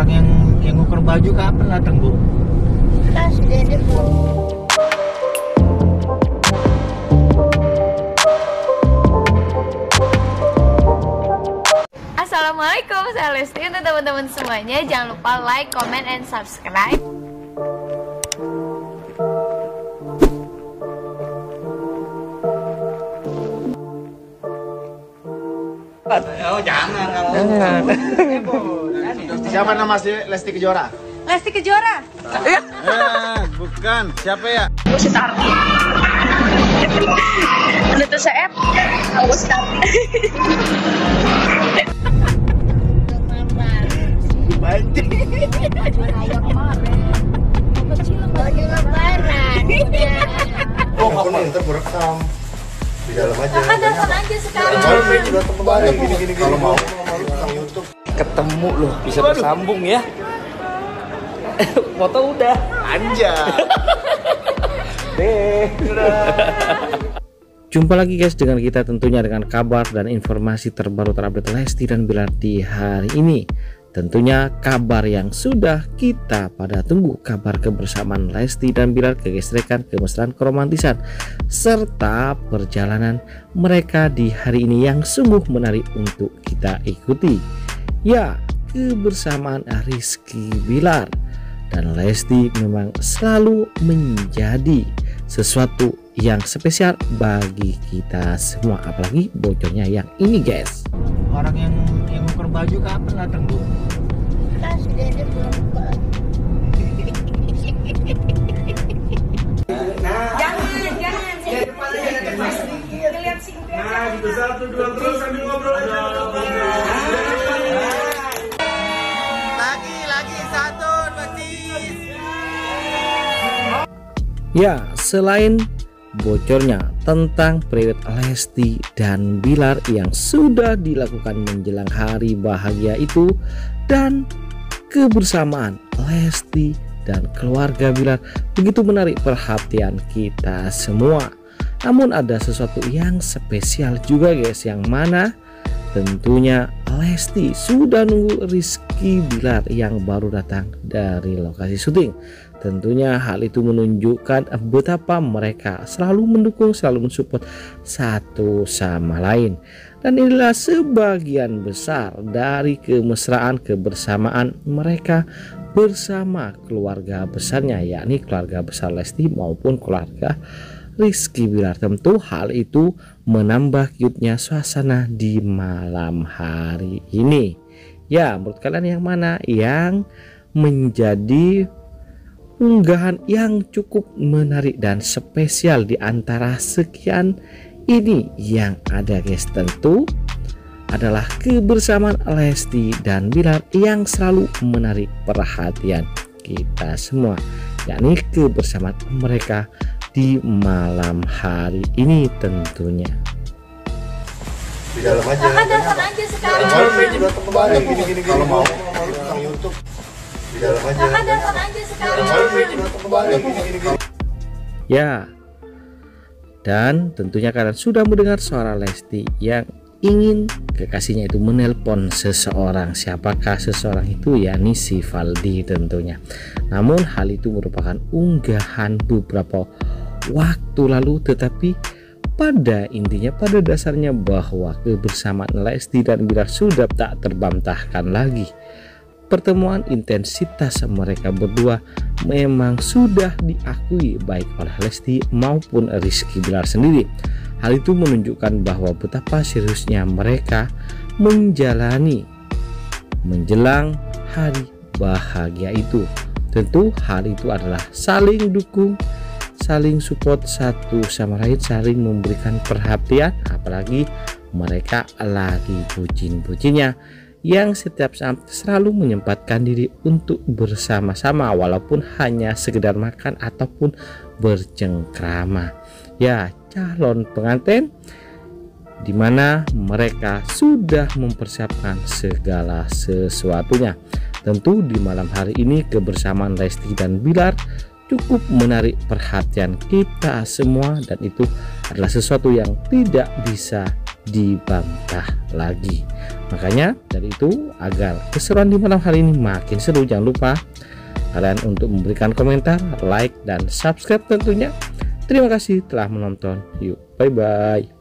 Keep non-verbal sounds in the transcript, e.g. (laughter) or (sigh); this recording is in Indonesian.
Orang yang yang ngukur baju kapan datang bu? Sudah ada bu. Assalamualaikum, saya Lesti untuk teman-teman semuanya Jangan lupa like, comment, and subscribe Oh jangan kalau. Siapa nama si Lesti Kejora? Lesti Kejora Eh, bukan. Siapa ya? Menurut saya, aku Baju lebaran. Oh, aku nih ntar gue rekam di dalam aja. Kakak telepon aja sekarang Kalau mau ketemu loh bisa bersambung ya. (laughs) Foto udah. Anja. (laughs) deh. Jumpa lagi guys dengan kita tentunya dengan kabar dan informasi terbaru terupdate Lesti dan Bilar di hari ini. Tentunya kabar yang sudah kita pada tunggu kabar kebersamaan Lesti dan Bilar kegesrekan kemesraan keromantisan serta perjalanan mereka di hari ini yang sungguh menarik untuk kita ikuti ya kebersamaan Rizky Bilar dan Lesti memang selalu menjadi sesuatu yang spesial bagi kita semua apalagi bocornya yang ini guys. Orang yang yang ngukur baju kapan datang bu? Kan sudah ada bu. Ya, selain bocornya tentang private Lesti dan Bilar yang sudah dilakukan menjelang hari bahagia itu dan kebersamaan Lesti dan keluarga Bilar begitu menarik perhatian kita semua. Namun ada sesuatu yang spesial juga guys yang mana tentunya Lesti sudah nunggu Rizky Bilar yang baru datang dari lokasi syuting. Tentunya hal itu menunjukkan betapa mereka selalu mendukung, selalu mensupport satu sama lain. Dan inilah sebagian besar dari kemesraan kebersamaan mereka bersama keluarga besarnya yakni keluarga besar Lesti maupun keluarga Rizky Bilar. Tentu hal itu menambah cute-nya suasana di malam hari ini. Ya, menurut kalian yang mana yang menjadi unggahan yang cukup menarik dan spesial di antara sekian ini yang ada guys tentu adalah kebersamaan Lesti dan Bilar yang selalu menarik perhatian kita semua yakni kebersamaan mereka di malam hari ini tentunya Di dalam aja. Kakak telepon aja sekarang Kalau mau YouTube di dalam aja. Kakak telepon aja sekarang Ya, dan tentunya kalian sudah mendengar suara Lesti yang ingin kekasihnya itu menelpon seseorang. Siapakah seseorang itu? yakni si Valdi tentunya. Namun hal itu merupakan unggahan beberapa waktu lalu, tetapi pada intinya pada dasarnya bahwa kebersamaan Lesti dan Bilar sudah tak terbantahkan lagi pertemuan intensitas mereka berdua memang sudah diakui baik oleh Lesti maupun Rizky Bilar sendiri. Hal itu menunjukkan bahwa betapa seriusnya mereka menjalani menjelang hari bahagia itu. Tentu hal itu adalah saling dukung, saling support satu sama lain, saling memberikan perhatian, apalagi mereka lagi bucin-bucinnya yang setiap saat selalu menyempatkan diri untuk bersama-sama walaupun hanya sekedar makan ataupun bercengkrama. Ya, calon pengantin di mana mereka sudah mempersiapkan segala sesuatunya. Tentu di malam hari ini kebersamaan Lesti dan Bilar cukup menarik perhatian kita semua dan itu adalah sesuatu yang tidak bisa dibantah lagi. Makanya dari itu agar keseruan di malam hari ini makin seru jangan lupa kalian untuk memberikan komentar, like dan subscribe tentunya. Terima kasih telah menonton. Yuk, bye bye.